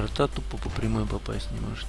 рта тупо по прямой попасть не может.